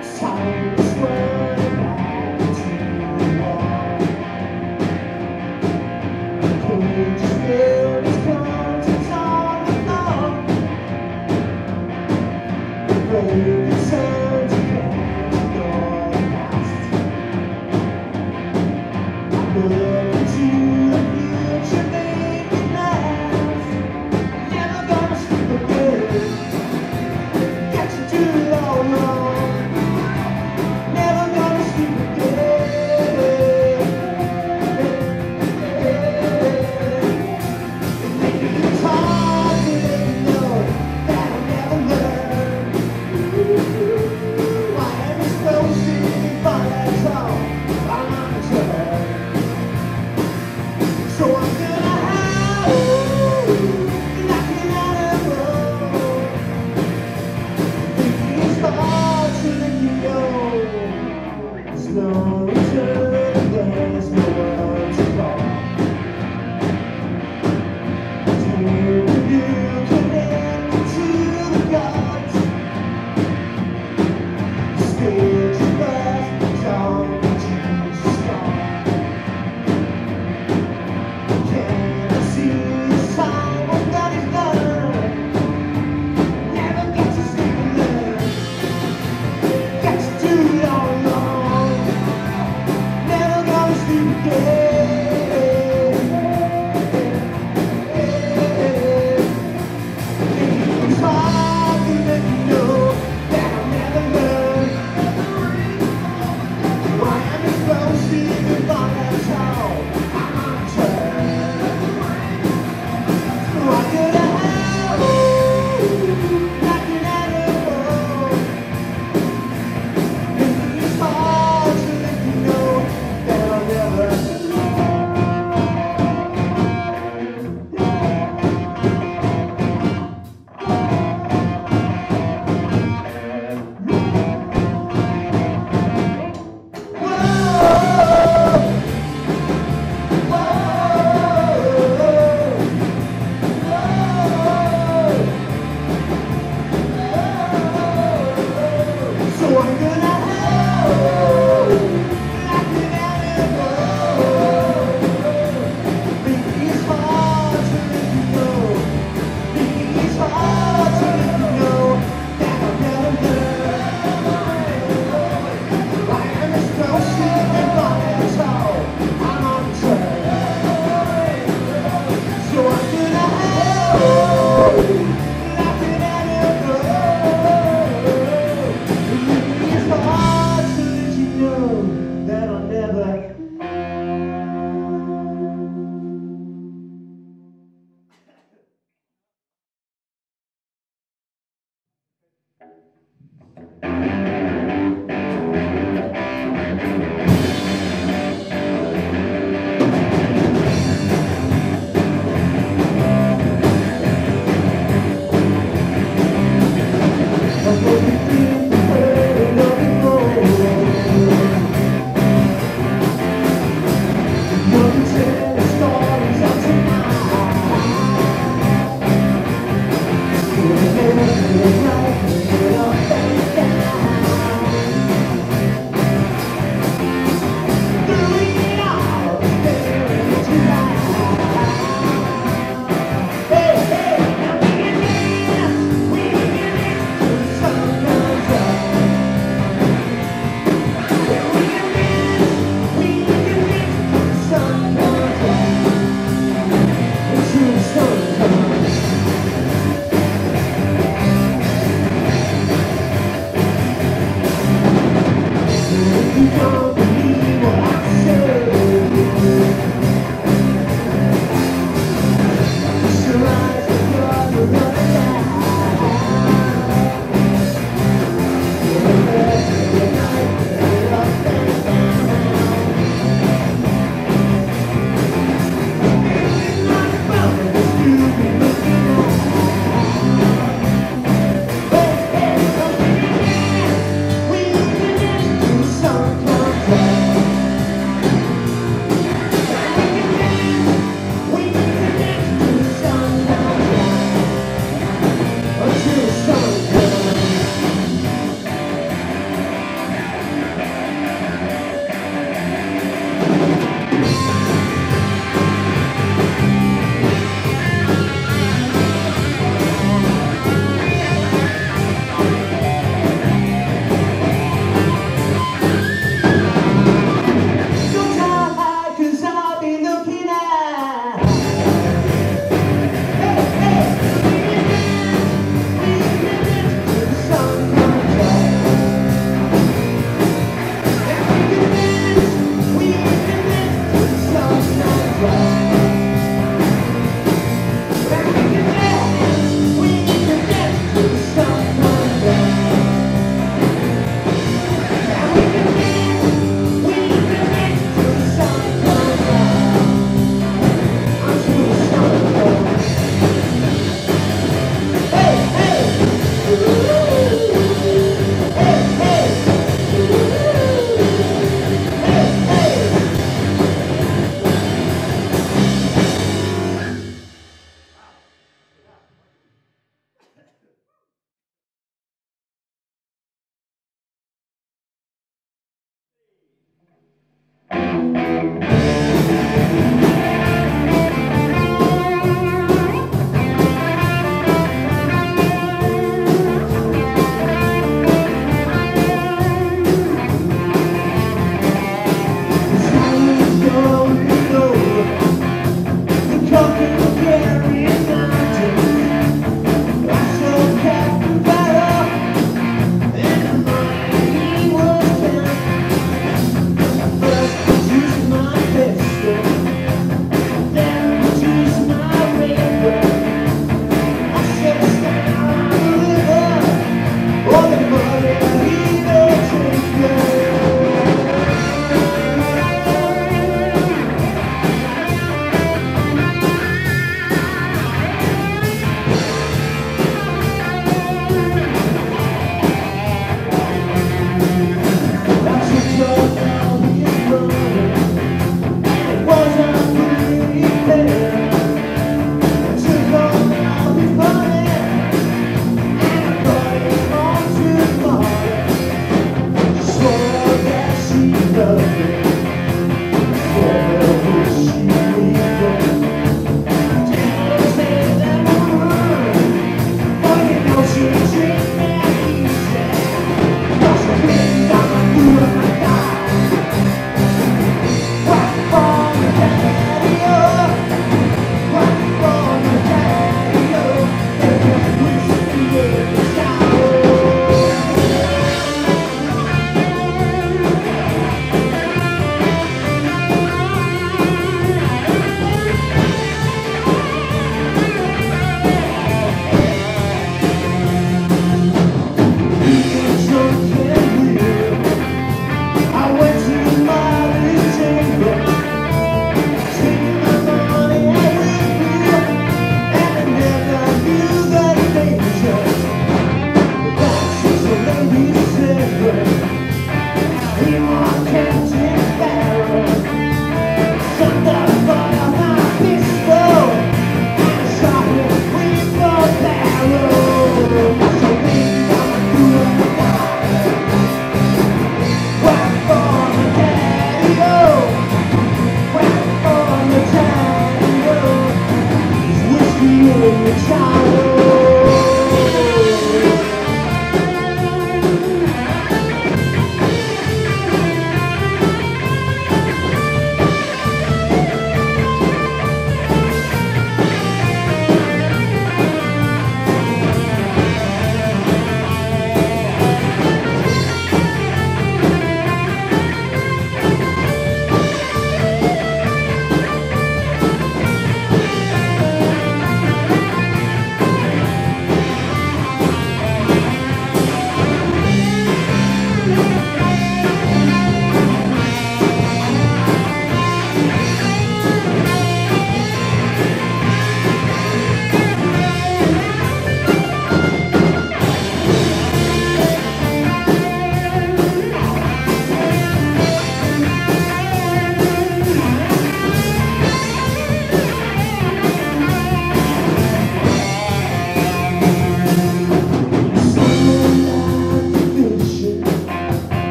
Time